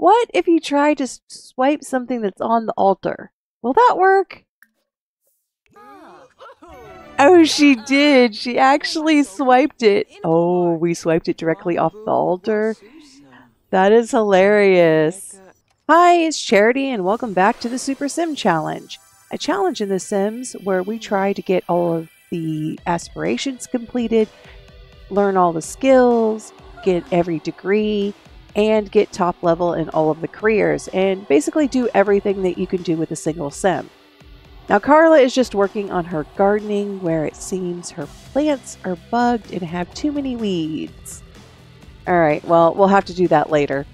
What if you try to swipe something that's on the altar? Will that work? Oh, she did. She actually swiped it. Oh, we swiped it directly off the altar. That is hilarious. Hi, it's Charity, and welcome back to the Super Sim Challenge. A challenge in The Sims where we try to get all of the aspirations completed, learn all the skills, get every degree, and get top level in all of the careers, and basically do everything that you can do with a single sim. Now, Karla is just working on her gardening where it seems her plants are bugged and have too many weeds. All right, well, we'll have to do that later.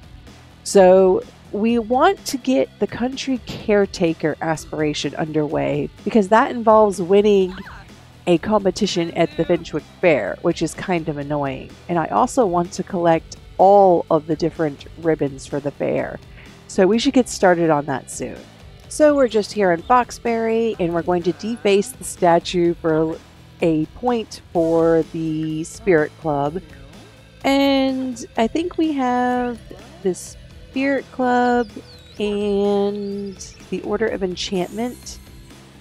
So, we want to get the country caretaker aspiration underway because that involves winning a competition at the Finchwick Fair, which is kind of annoying. And I also want to collect all of the different ribbons for the fair. So we should get started on that soon. So we're just here in Foxbury and we're going to deface the statue for a point for the Spirit Club. And I think we have the Spirit Club and the Order of Enchantment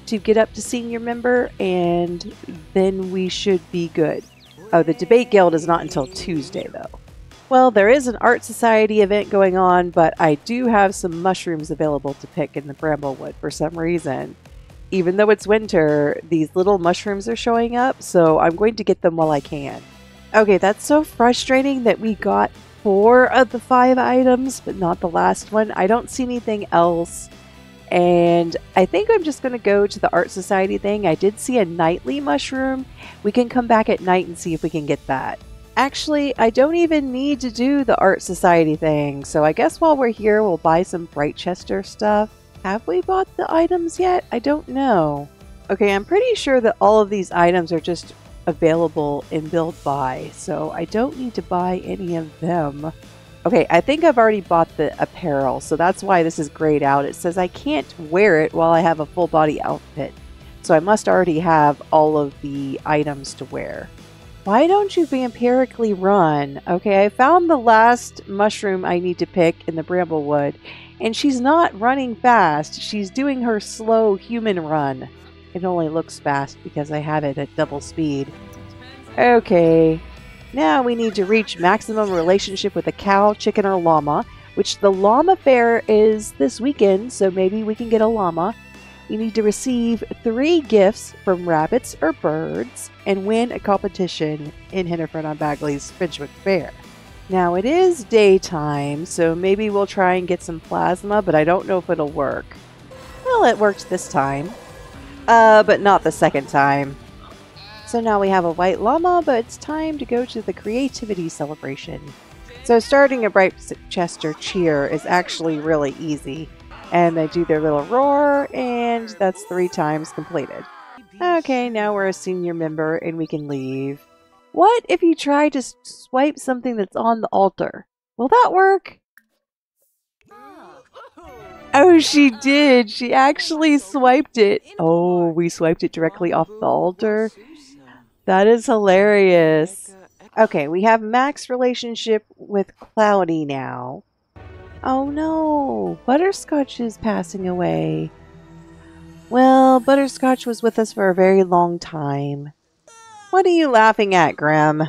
to get up to senior member, and then we should be good. Oh, the Debate Guild is not until Tuesday, though. Well, there is an art society event going on, but I do have some mushrooms available to pick in the Bramblewood for some reason. Even though it's winter, these little mushrooms are showing up, so I'm going to get them while I can. Okay, that's so frustrating that we got four of the five items, but not the last one. I don't see anything else. And I think I'm just going to go to the Art Society thing. I did see a nightly mushroom. We can come back at night and see if we can get that. Actually, I don't even need to do the Art Society thing, so I guess while we're here, we'll buy some Brightchester stuff. Have we bought the items yet? I don't know. Okay, I'm pretty sure that all of these items are just available in Build Buy, so I don't need to buy any of them. Okay, I think I've already bought the apparel, so that's why this is grayed out. It says I can't wear it while I have a full body outfit, so I must already have all of the items to wear. Why don't you vampirically run? Okay, I found the last mushroom I need to pick in the Bramblewood, and she's not running fast. She's doing her slow human run. It only looks fast because I have it at double speed. Okay, now we need to reach maximum relationship with a cow, chicken, or llama, which the llama fair is this weekend, so maybe we can get a llama. You need to receive three gifts from rabbits or birds and win a competition in Henford on Bagley's Finchwick Fair. Now it is daytime, so maybe we'll try and get some plasma, but I don't know if it'll work. Well, it worked this time. Uh, but not the second time. So now we have a white llama, but it's time to go to the creativity celebration. So starting a Brightchester cheer is actually really easy and they do their little roar, and that's three times completed. Okay, now we're a senior member and we can leave. What if you try to swipe something that's on the altar? Will that work? Oh, she did. She actually swiped it. Oh, we swiped it directly off the altar. That is hilarious. Okay, we have Max relationship with Cloudy now. Oh no, Butterscotch is passing away. Well, Butterscotch was with us for a very long time. What are you laughing at, Graham?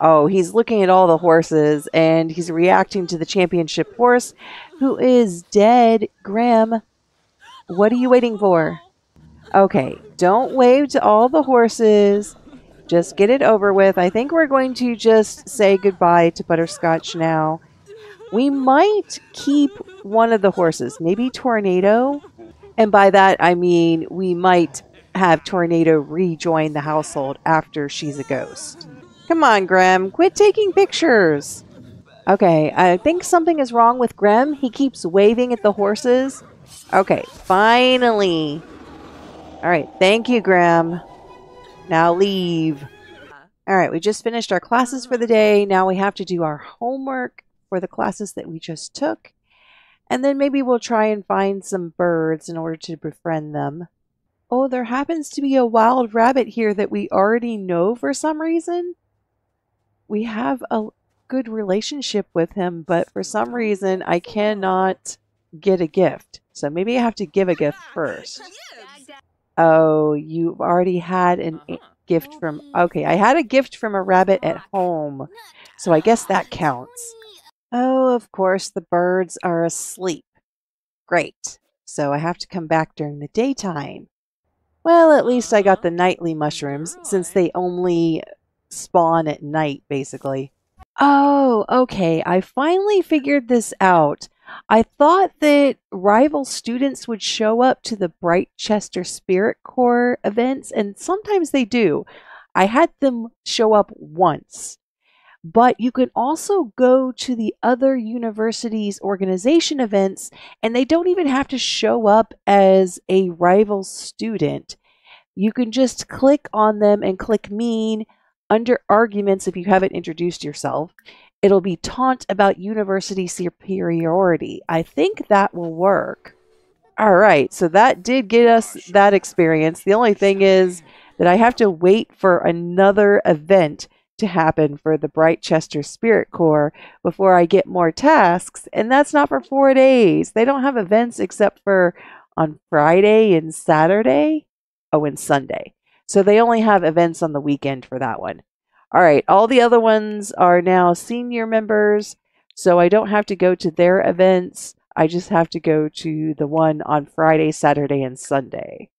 Oh, he's looking at all the horses and he's reacting to the championship horse who is dead. Graham, what are you waiting for? Okay, don't wave to all the horses. Just get it over with. I think we're going to just say goodbye to Butterscotch now. We might keep one of the horses, maybe Tornado. And by that, I mean we might have Tornado rejoin the household after she's a ghost. Come on, Graham, quit taking pictures. Okay, I think something is wrong with Graham. He keeps waving at the horses. Okay, finally. All right, thank you, Graham. Now leave. All right, we just finished our classes for the day. Now we have to do our homework for the classes that we just took. And then maybe we'll try and find some birds in order to befriend them. Oh, there happens to be a wild rabbit here that we already know for some reason. We have a good relationship with him, but for some reason I cannot get a gift. So maybe I have to give a gift first. Oh, you've already had a gift from. Okay, I had a gift from a rabbit at home. So I guess that counts. Oh, of course, the birds are asleep. Great. So I have to come back during the daytime. Well, at least I got uh-huh. the nightly mushrooms, since they only spawn at night, basically. Oh, okay. I finally figured this out. I thought that rival students would show up to the Brightchester Spirit Corps events, and sometimes they do. I had them show up once. But you can also go to the other universities' organization events, and they don't even have to show up as a rival student. You can just click on them and click mean under arguments if you haven't introduced yourself. It'll be taunt about university superiority. I think that will work. All right, so that did get us that experience. The only thing is that I have to wait for another event to happen for the Brightchester Spirit Corps before I get more tasks, and that's not for four days. They don't have events except for on Friday and Saturday. Oh, and Sunday. So they only have events on the weekend for that one. All right, all the other ones are now senior members, so I don't have to go to their events. I just have to go to the one on Friday, Saturday, and Sunday.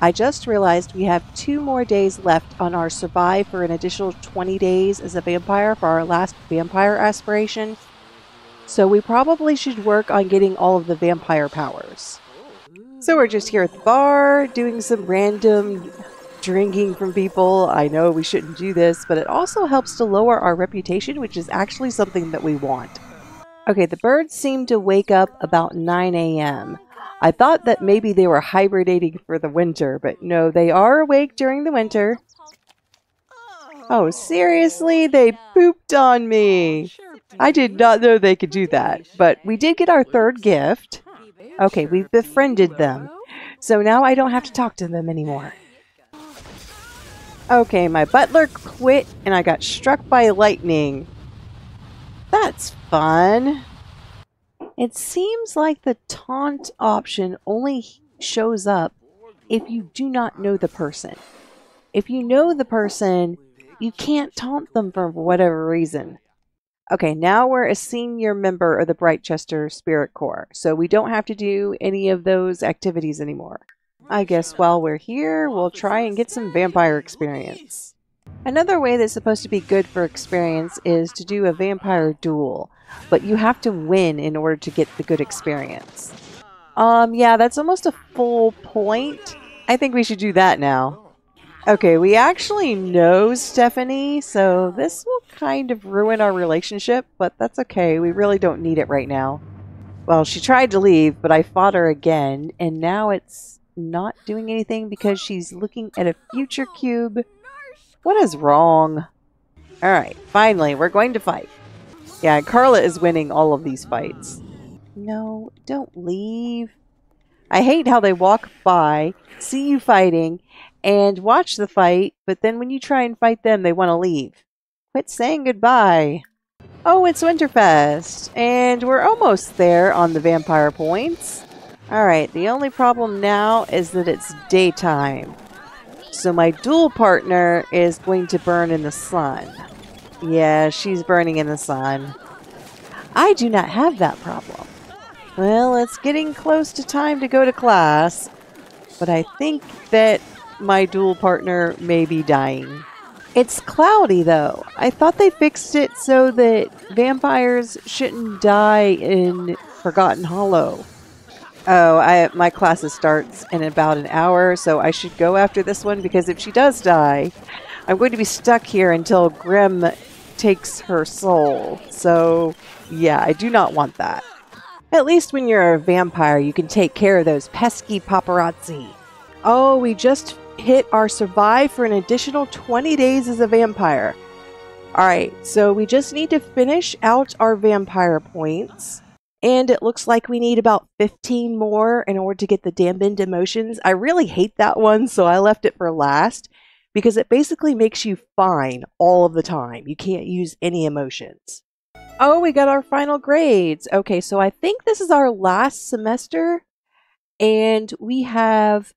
I just realized we have two more days left on our survive for an additional 20 days as a vampire for our last vampire aspiration. So we probably should work on getting all of the vampire powers. So we're just here at the bar doing some random drinking from people. I know we shouldn't do this, but it also helps to lower our reputation, which is actually something that we want. Okay, the birds seem to wake up about 9 a.m. I thought that maybe they were hibernating for the winter, but no, they are awake during the winter. Oh, seriously? They pooped on me. I did not know they could do that, but we did get our third gift. Okay, we've befriended them. So now I don't have to talk to them anymore. Okay, my butler quit and I got struck by lightning. That's fun. It seems like the taunt option only shows up if you do not know the person. If you know the person, you can't taunt them for whatever reason. Okay, now we're a senior member of the Brightchester Spirit Corps, so we don't have to do any of those activities anymore. I guess while we're here, we'll try and get some vampire experience. Another way that's supposed to be good for experience is to do a vampire duel but you have to win in order to get the good experience. Um, yeah, that's almost a full point. I think we should do that now. Okay, we actually know Stephanie, so this will kind of ruin our relationship, but that's okay. We really don't need it right now. Well, she tried to leave, but I fought her again, and now it's not doing anything because she's looking at a future cube. What is wrong? Alright, finally, we're going to fight. Yeah, Karla is winning all of these fights. No, don't leave. I hate how they walk by, see you fighting, and watch the fight, but then when you try and fight them, they want to leave. Quit saying goodbye. Oh, it's Winterfest, and we're almost there on the vampire points. Alright, the only problem now is that it's daytime. So my duel partner is going to burn in the sun. Yeah, she's burning in the sun. I do not have that problem. Well, it's getting close to time to go to class, but I think that my duel partner may be dying. It's cloudy though. I thought they fixed it so that vampires shouldn't die in Forgotten Hollow. Oh, I my classes starts in about an hour, so I should go after this one because if she does die, I'm going to be stuck here until Grim takes her soul. So, yeah, I do not want that. At least when you're a vampire, you can take care of those pesky paparazzi. Oh, we just hit our survive for an additional 20 days as a vampire. Alright, so we just need to finish out our vampire points. And it looks like we need about 15 more in order to get the dampened emotions. I really hate that one, so I left it for last because it basically makes you fine all of the time. You can't use any emotions. Oh, we got our final grades. Okay, so I think this is our last semester, and we have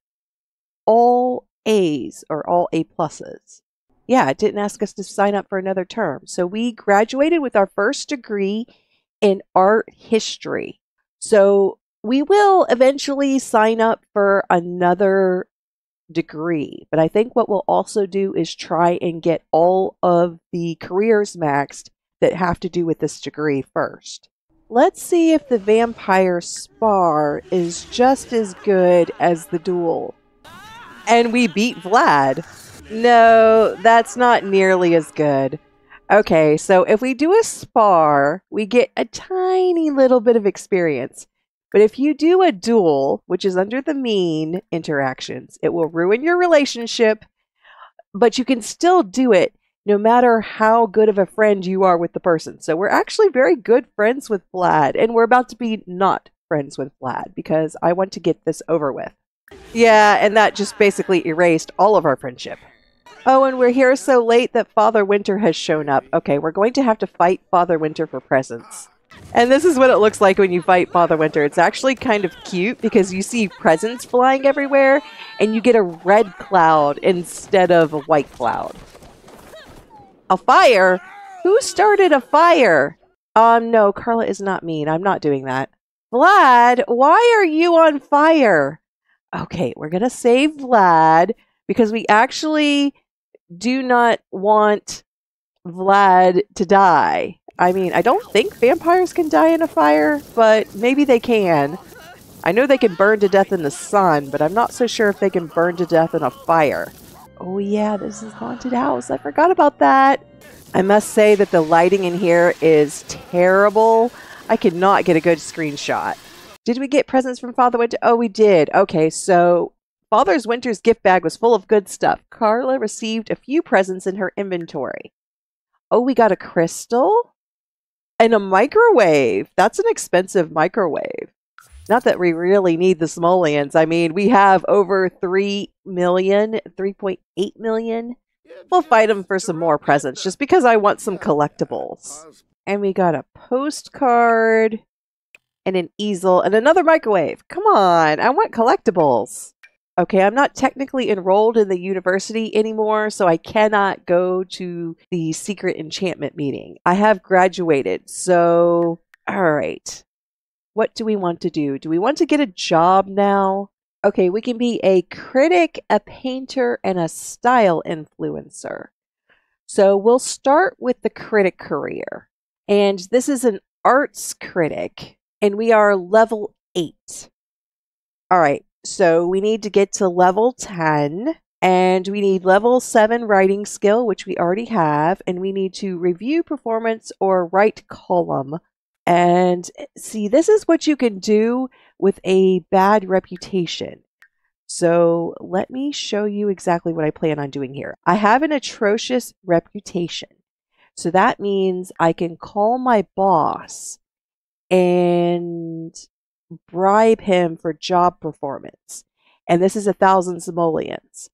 all A's or all A pluses. Yeah, it didn't ask us to sign up for another term. So we graduated with our first degree in art history. So we will eventually sign up for another degree, but I think what we'll also do is try and get all of the careers maxed that have to do with this degree first. Let's see if the vampire spar is just as good as the duel. And we beat Vlad. No, that's not nearly as good. Okay, so if we do a spar, we get a tiny little bit of experience. But if you do a duel, which is under the mean interactions, it will ruin your relationship, but you can still do it no matter how good of a friend you are with the person. So we're actually very good friends with Vlad, and we're about to be not friends with Vlad because I want to get this over with. Yeah, and that just basically erased all of our friendship. Oh, and we're here so late that Father Winter has shown up. Okay, we're going to have to fight Father Winter for presents. And this is what it looks like when you fight Father Winter. It's actually kind of cute because you see presents flying everywhere and you get a red cloud instead of a white cloud. A fire? Who started a fire? Um, no, Karla is not mean. I'm not doing that. Vlad, why are you on fire? Okay, we're going to save Vlad because we actually do not want Vlad to die. I mean, I don't think vampires can die in a fire, but maybe they can. I know they can burn to death in the sun, but I'm not so sure if they can burn to death in a fire. Oh yeah, this is haunted house. I forgot about that. I must say that the lighting in here is terrible. I could not get a good screenshot. Did we get presents from Father Winter? Oh, we did. Okay, so Father's Winter's gift bag was full of good stuff. Karla received a few presents in her inventory. Oh, we got a crystal and a microwave. That's an expensive microwave. Not that we really need the Simoleons. I mean, we have over 3 million, 3.8 million. We'll fight them for some more presents just because I want some collectibles. And we got a postcard and an easel and another microwave. Come on, I want collectibles. Okay, I'm not technically enrolled in the university anymore, so I cannot go to the secret enchantment meeting. I have graduated, so all right. What do we want to do? Do we want to get a job now? Okay, we can be a critic, a painter, and a style influencer. So we'll start with the critic career. And this is an arts critic, and we are level eight. All right, so we need to get to level 10. And we need level 7 writing skill, which we already have. And we need to review performance or write column and eh, see, this is what you can do with a bad reputation. So let me show you exactly what I plan on doing here. I have an atrocious reputation. So that means I can call my boss and bribe him for job performance. And this is a thousand simoleons.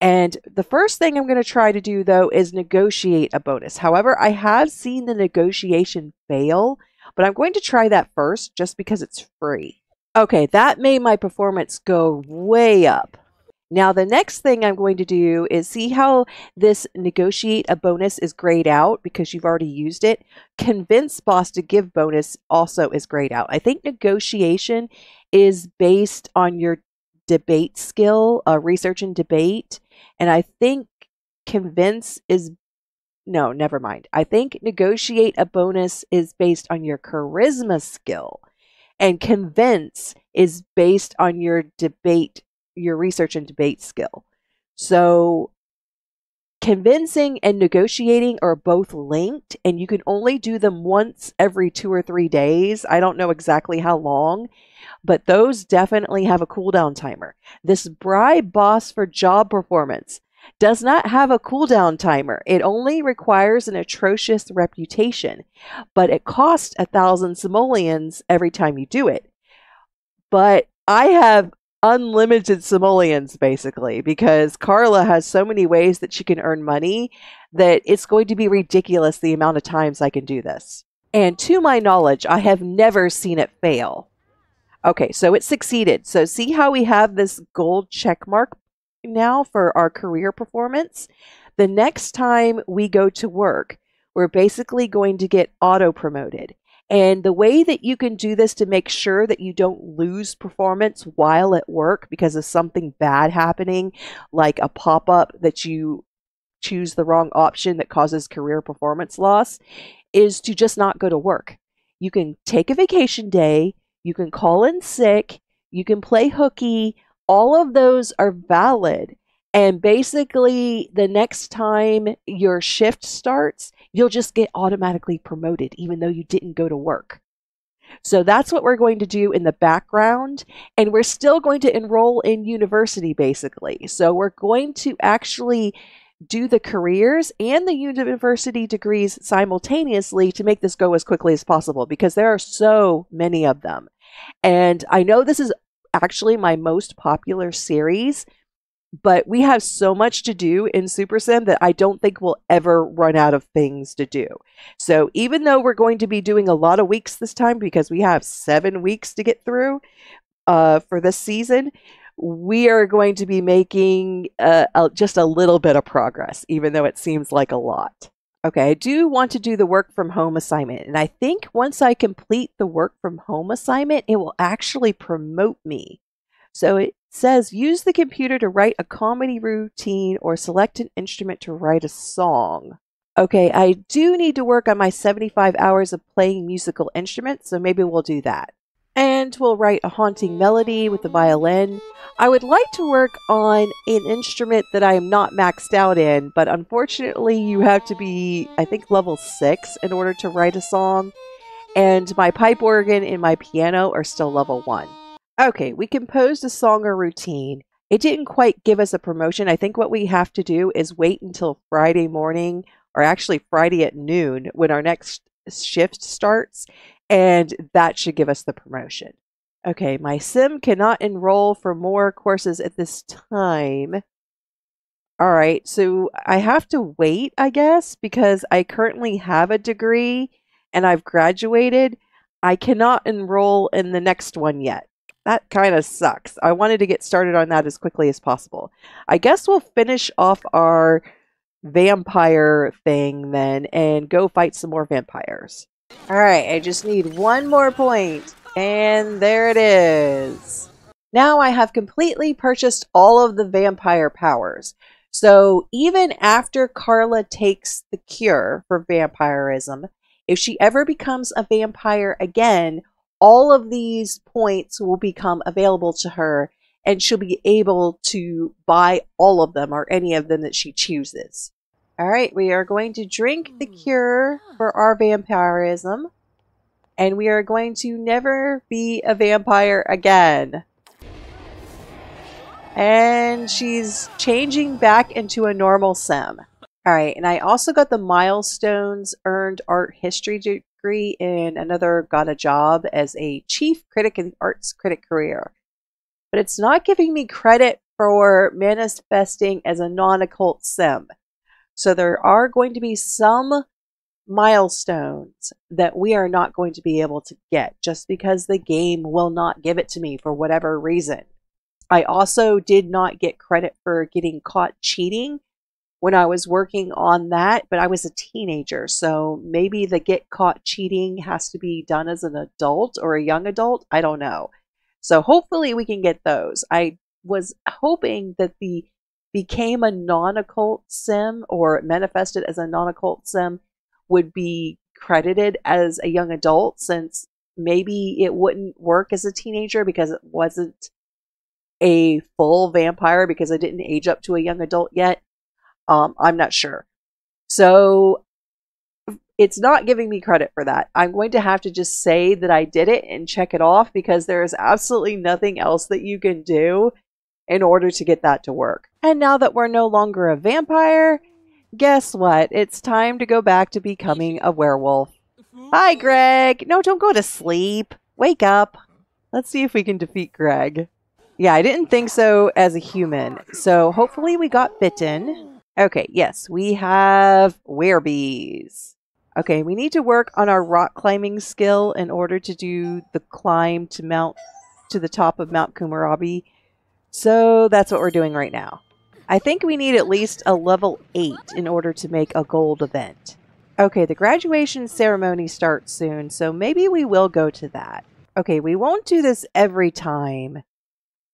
And the first thing I'm going to try to do, though, is negotiate a bonus. However, I have seen the negotiation fail but I'm going to try that first just because it's free. Okay, that made my performance go way up. Now, the next thing I'm going to do is see how this negotiate a bonus is grayed out because you've already used it. Convince boss to give bonus also is grayed out. I think negotiation is based on your debate skill, uh, research and debate. And I think convince is no, never mind. I think negotiate a bonus is based on your charisma skill, and convince is based on your debate, your research and debate skill. So, convincing and negotiating are both linked, and you can only do them once every two or three days. I don't know exactly how long, but those definitely have a cooldown timer. This bribe boss for job performance does not have a cooldown timer. It only requires an atrocious reputation, but it costs a thousand simoleons every time you do it. But I have unlimited simoleons basically because Karla has so many ways that she can earn money that it's going to be ridiculous the amount of times I can do this. And to my knowledge, I have never seen it fail. Okay, so it succeeded. So see how we have this gold check mark now for our career performance? The next time we go to work, we're basically going to get auto promoted. And the way that you can do this to make sure that you don't lose performance while at work because of something bad happening, like a pop up that you choose the wrong option that causes career performance loss, is to just not go to work. You can take a vacation day, you can call in sick, you can play hooky. All of those are valid. And basically, the next time your shift starts, you'll just get automatically promoted, even though you didn't go to work. So that's what we're going to do in the background. And we're still going to enroll in university, basically. So we're going to actually do the careers and the university degrees simultaneously to make this go as quickly as possible because there are so many of them. And I know this is actually my most popular series, but we have so much to do in Super Sim that I don't think we'll ever run out of things to do. So even though we're going to be doing a lot of weeks this time because we have seven weeks to get through uh, for this season, we are going to be making uh, a, just a little bit of progress, even though it seems like a lot. Okay, I do want to do the work from home assignment. And I think once I complete the work from home assignment, it will actually promote me. So it says use the computer to write a comedy routine or select an instrument to write a song. Okay, I do need to work on my 75 hours of playing musical instruments, so maybe we'll do that. And we'll write a haunting melody with the violin. I would like to work on an instrument that I am not maxed out in, but unfortunately, you have to be, I think, level 6 in order to write a song. And my pipe organ and my piano are still level 1. Okay, we composed a song or routine. It didn't quite give us a promotion. I think what we have to do is wait until Friday morning, or actually Friday at noon, when our next shift starts, and that should give us the promotion. Okay, my sim cannot enroll for more courses at this time. All right, so I have to wait, I guess, because I currently have a degree and I've graduated. I cannot enroll in the next one yet. That kind of sucks. I wanted to get started on that as quickly as possible. I guess we'll finish off our vampire thing then and go fight some more vampires. All right, I just need one more. And there it is. Now I have completely purchased all of the vampire powers. So even after Karla takes the cure for vampirism, if she ever becomes a vampire again, all of these points will become available to her and she'll be able to buy all of them or any of them that she chooses. All right, we are going to drink the hmm. cure for our vampirism and we are going to never be a vampire again. And she's changing back into a normal sim. All right, and I also got the milestones earned art history degree in another got a job as a chief critic in the arts critic career. But it's not giving me credit for manifesting as a non-occult sim. So there are going to be some milestones that we are not going to be able to get just because the game will not give it to me for whatever reason. I also did not get credit for getting caught cheating when I was working on that, but I was a teenager. So maybe the get caught cheating has to be done as an adult or a young adult. I don't know. So hopefully we can get those. I was hoping that the became a non occult sim or manifested as a non occult sim would be credited as a young adult since maybe it wouldn't work as a teenager because it wasn't a full vampire because I didn't age up to a young adult yet. Um, I'm not sure. So it's not giving me credit for that. I'm going to have to just say that I did it and check it off because there is absolutely nothing else that you can do in order to get that to work. And now that we're no longer a vampire, guess what? It's time to go back to becoming a werewolf. Hi, Greg. No, don't go to sleep. Wake up. Let's see if we can defeat Greg. Yeah, I didn't think so as a human. So hopefully we got bitten. Okay, yes, we have werebees. Okay, we need to work on our rock climbing skill in order to do the climb to Mount to the top of Mount Komorebi. So that's what we're doing right now. I think we need at least a level 8 in order to make a gold event. Okay, the graduation ceremony starts soon, so maybe we will go to that. Okay, we won't do this every time,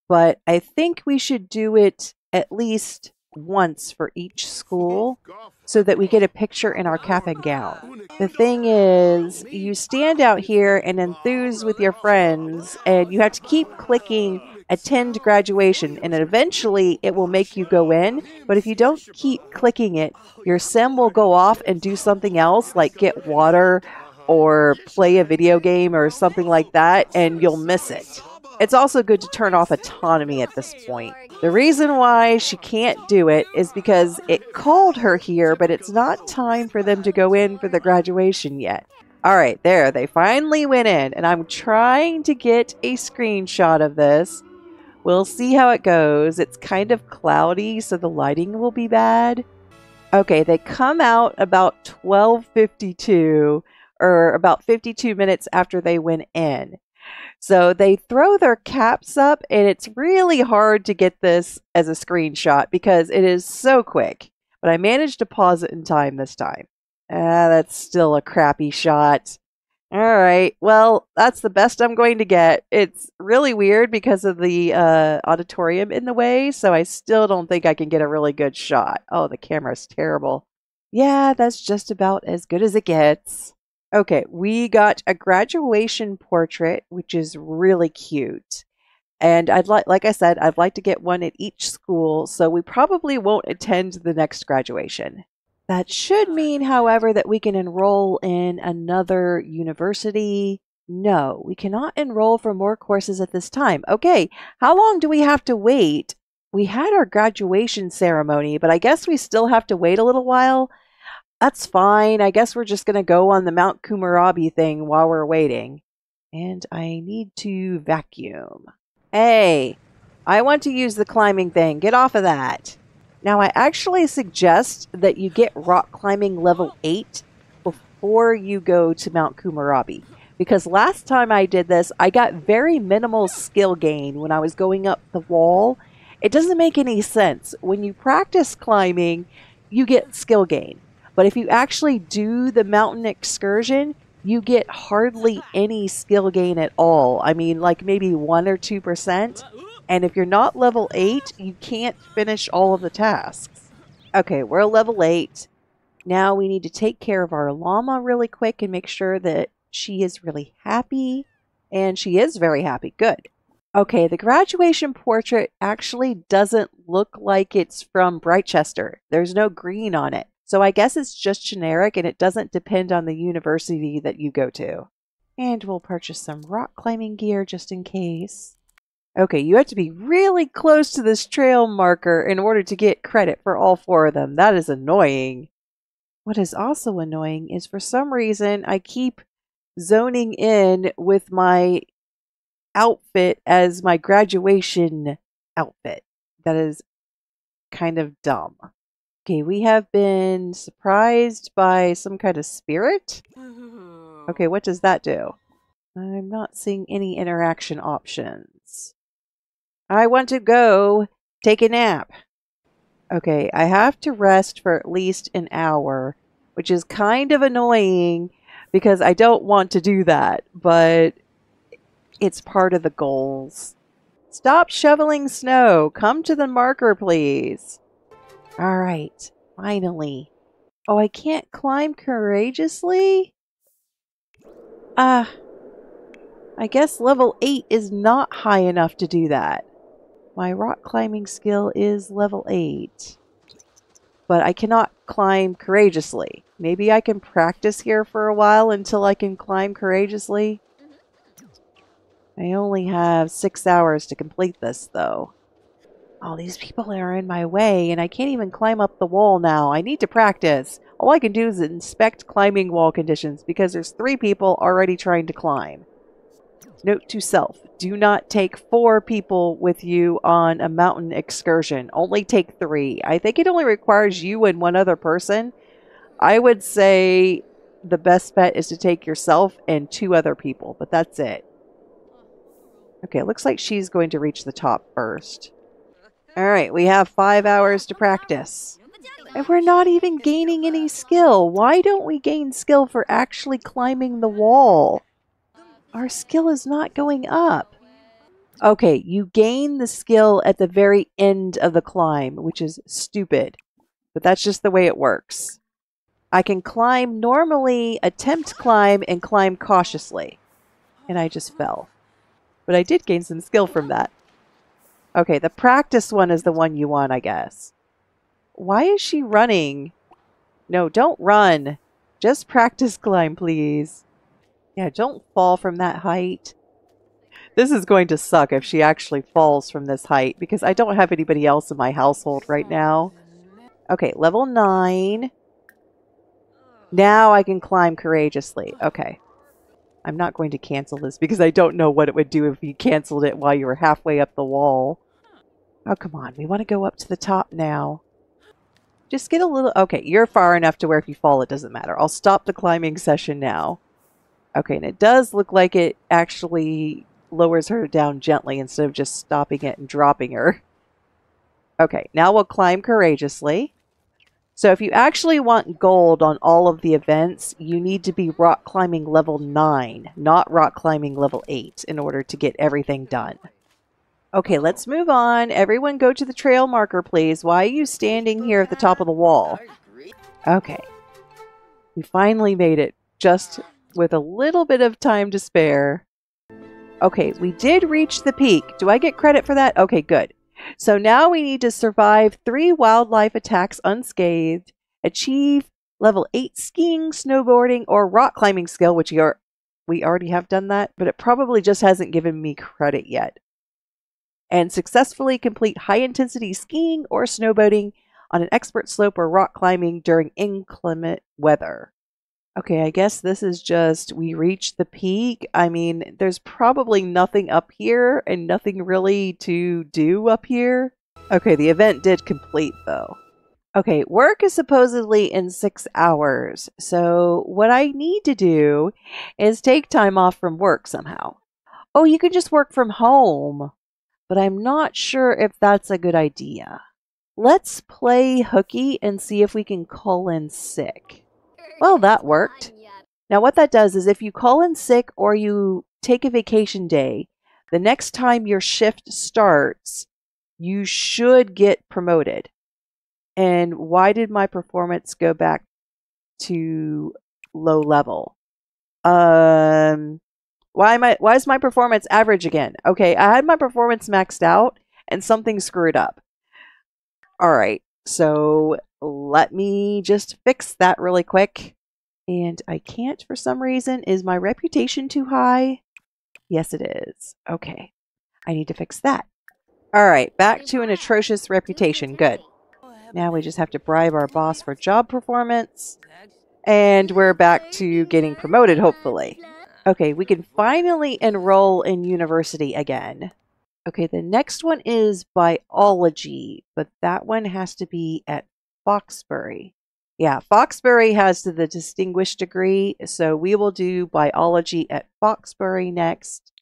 but I think we should do it at least once for each school so that we get a picture in our cap and gown. The thing is, you stand out here and enthuse with your friends, and you have to keep clicking attend graduation, and eventually it will make you go in. But if you don't keep clicking it, your sim will go off and do something else, like get water or play a video game or something like that, and you'll miss it. It's also good to turn off autonomy at this point. The reason why she can't do it is because it called her here, but it's not time for them to go in for the graduation yet. All right, there, they finally went in, and I'm trying to get a screenshot of this. We'll see how it goes. It's kind of cloudy, so the lighting will be bad. Okay, they come out about 12:52 or about 52 minutes after they went in. So they throw their caps up, and it's really hard to get this as a screenshot because it is so quick. But I managed to pause it in time this time. Ah, that's still a crappy shot. All right. Well, that's the best I'm going to get. It's really weird because of the uh, auditorium in the way, so I still don't think I can get a really good shot. Oh, the camera's terrible. Yeah, that's just about as good as it gets. Okay, we got a graduation portrait, which is really cute. And I'd like, like I said, I'd like to get one at each school, so we probably won't attend the next graduation. That should mean, however, that we can enroll in another university. No, we cannot enroll for more courses at this time. Okay, how long do we have to wait? We had our graduation ceremony, but I guess we still have to wait a little while. That's fine. I guess we're just going to go on the Mount Komorebi thing while we're waiting. And I need to vacuum. Hey, I want to use the climbing thing. Get off of that. Now, I actually suggest that you get rock climbing level 8 before you go to Mount Komorebi. Because last time I did this, I got very minimal skill gain when I was going up the wall. It doesn't make any sense. When you practice climbing, you get skill gain. But if you actually do the mountain excursion, you get hardly any skill gain at all. I mean, like maybe 1 or 2%. And if you're not level 8, you can't finish all of the tasks. Okay, we're level 8. Now we need to take care of our llama really quick and make sure that she is really happy. And she is very happy. Good. Okay, the graduation portrait actually doesn't look like it's from Brightchester. There's no green on it. So I guess it's just generic and it doesn't depend on the university that you go to. And we'll purchase some rock climbing gear just in case. Okay, you have to be really close to this trail marker in order to get credit for all four of them. That is annoying. What is also annoying is for some reason I keep zoning in with my outfit as my graduation outfit. That is kind of dumb. Okay, we have been surprised by some kind of spirit. Okay, mm-hmm. what does that do? I'm not seeing any interaction options. I want to go take a nap. Okay, I have to rest for at least an hour, which is kind of annoying because I don't want to do that, but it's part of the goals. Stop shoveling snow. Come to the marker, please. All right, finally. Oh, I can't climb courageously? Ah, uh, I guess level 8 is not high enough to do that. My rock climbing skill is level 8. But I cannot climb courageously. Maybe I can practice here for a while until I can climb courageously. I only have six hours to complete this, though. All these people are in my way, and I can't even climb up the wall now. I need to practice. All I can do is inspect climbing wall conditions, because there's three people already trying to climb. Note to self, do not take four people with you on a mountain excursion. Only take three. I think it only requires you and one other person. I would say the best bet is to take yourself and two other people, but that's it. Okay, it looks like she's going to reach the top first. Alright, we have five hours to practice. And we're not even gaining any skill. Why don't we gain skill for actually climbing the wall? Our skill is not going up. Okay, you gain the skill at the very end of the climb, which is stupid. But that's just the way it works. I can climb normally, attempt climb, and climb cautiously. And I just fell. But I did gain some skill from that. Okay, the practice one is the one you want, I guess. Why is she running? No, don't run. Just practice climb, please. Yeah, don't fall from that height. This is going to suck if she actually falls from this height because I don't have anybody else in my household right now. Okay, level 9. Now I can climb courageously. Okay. I'm not going to cancel this because I don't know what it would do if you canceled it while you were halfway up the wall. Oh, come on. We want to go up to the top now. Just get a little... Okay, you're far enough to where if you fall, it doesn't matter. I'll stop the climbing session now. Okay, and it does look like it actually lowers her down gently instead of just stopping it and dropping her. Okay, now we'll climb courageously. So if you actually want gold on all of the events, you need to be rock climbing level 9, not rock climbing level 8 in order to get everything done. Okay, let's move on. Everyone go to the trail marker, please. Why are you standing here at the top of the wall? Okay. We finally made it, just with a little bit of time to spare. Okay, we did reach the peak. Do I get credit for that? Okay, good. So now we need to survive three wildlife attacks unscathed, achieve level 8 skiing, snowboarding, or rock climbing skill, which are, we already have done that, but it probably just hasn't given me credit yet. And successfully complete high intensity skiing or snowboarding on an expert slope or rock climbing during inclement weather. Okay, I guess this is just we reached the peak. I mean, there's probably nothing up here and nothing really to do up here. Okay, the event did complete though. Okay, work is supposedly in six hours. So what I need to do is take time off from work somehow. Oh, you can just work from home. But I'm not sure if that's a good idea. Let's play hooky and see if we can call in sick. Well, that worked. Now, what that does is if you call in sick or you take a vacation day, the next time your shift starts, you should get promoted. And why did my performance go back to low level? Um, why am I, why is my performance average again? Okay, I had my performance maxed out and something screwed up. All right, so let me just fix that really quick. And I can't for some reason. Is my reputation too high? Yes, it is. Okay. I need to fix that. All right, back to an atrocious reputation. Good. Now we just have to bribe our boss for job performance. And we're back to getting promoted, hopefully. Okay, we can finally enroll in university again. Okay, the next one is biology, but that one has to be at Foxbury. Yeah, Foxbury has the distinguished degree, so we will do biology at Foxbury next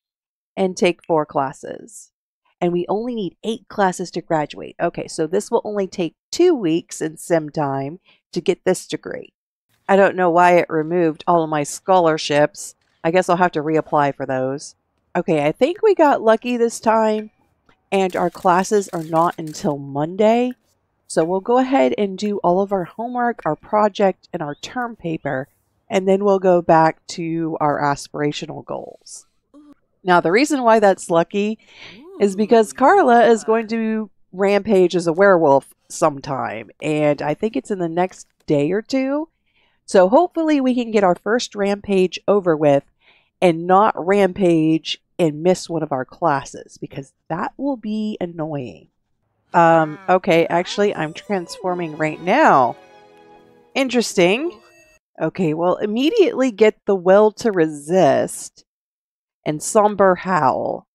and take four classes. And we only need eight classes to graduate. Okay, so this will only take two weeks in sim time to get this degree. I don't know why it removed all of my scholarships. I guess I'll have to reapply for those. Okay, I think we got lucky this time, and our classes are not until Monday. So we'll go ahead and do all of our homework, our project, and our term paper, and then we'll go back to our aspirational goals. Now, the reason why that's lucky is because Karla is going to rampage as a werewolf sometime, and I think it's in the next day or two. So hopefully we can get our first rampage over with and not rampage and miss one of our classes because that will be annoying. Um, okay, actually, I'm transforming right now. Interesting. Okay, well, immediately get the will to resist and somber howl.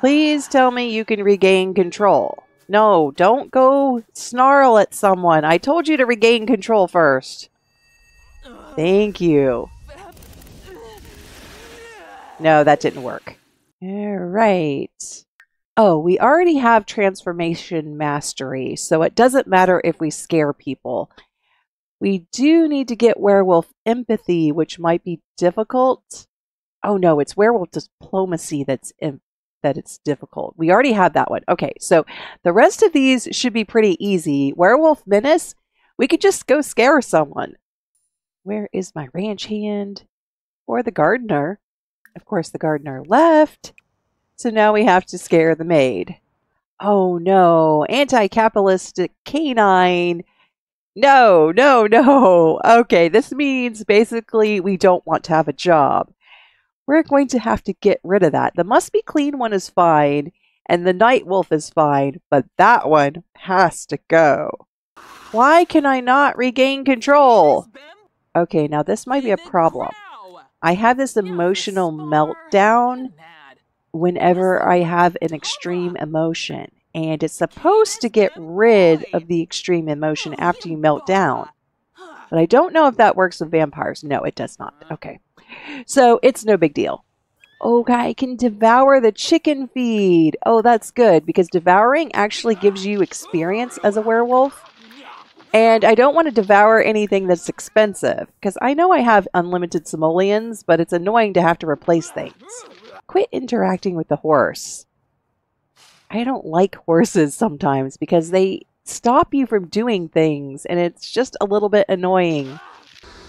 Please tell me you can regain control. No, don't go snarl at someone. I told you to regain control first. Thank you. No, that didn't work. All right. Oh, we already have transformation mastery, so it doesn't matter if we scare people. We do need to get werewolf empathy, which might be difficult. Oh no, it's werewolf diplomacy that's that it's difficult. We already have that one. Okay, so the rest of these should be pretty easy. Werewolf menace, we could just go scare someone. Where is my ranch hand? Or the gardener? Of course, the gardener left. So now we have to scare the maid. Oh no, anti capitalistic canine. No, no, no. Okay, this means basically we don't want to have a job. We're going to have to get rid of that. The must be clean one is fine, and the night wolf is fine, but that one has to go. Why can I not regain control? Okay, now this might be a problem. I have this emotional meltdown whenever I have an extreme emotion. And it's supposed to get rid of the extreme emotion after you melt down. But I don't know if that works with vampires. No, it does not. Okay. So it's no big deal. Okay, I can devour the chicken feed. Oh, that's good because devouring actually gives you experience as a werewolf. And I don't want to devour anything that's expensive because I know I have unlimited simoleons, but it's annoying to have to replace things. Quit interacting with the horse. I don't like horses sometimes because they stop you from doing things and it's just a little bit annoying.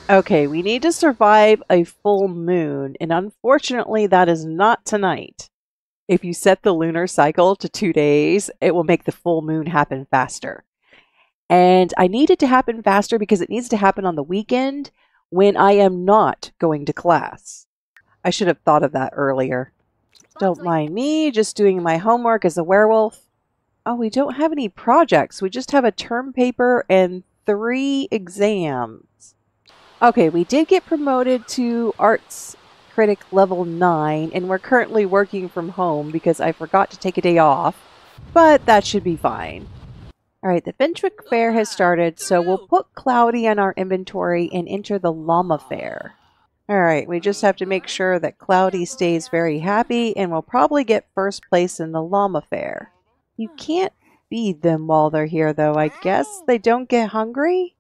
Okay, we need to survive a full moon, and unfortunately, that is not tonight. If you set the lunar cycle to two days, it will make the full moon happen faster. And I need it to happen faster because it needs to happen on the weekend when I am not going to class. I should have thought of that earlier. Don't mind me, just doing my homework as a werewolf. Oh, we don't have any projects. We just have a term paper and three exams. Okay, we did get promoted to arts critic level 9, and we're currently working from home because I forgot to take a day off, but that should be fine. Alright, the Finchwick Fair has started, so we'll put Cloudy in our inventory and enter the Llama Fair. Alright, we just have to make sure that Cloudy stays very happy and will probably get first place in the llama fair. You can't feed them while they're here though, I guess. They don't get hungry?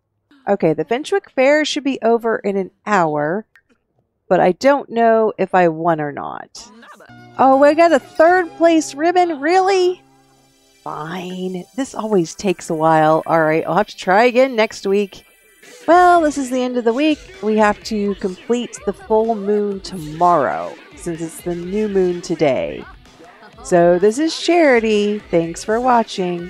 Okay, the Finchwick Fair should be over in an hour, but I don't know if I won or not. Oh, I got a third place ribbon? Really? Fine. This always takes a while. Alright, I'll have to try again next week. Well, this is the end of the week. We have to complete the full moon tomorrow, since it's the new moon today. So this is Charity. Thanks for watching.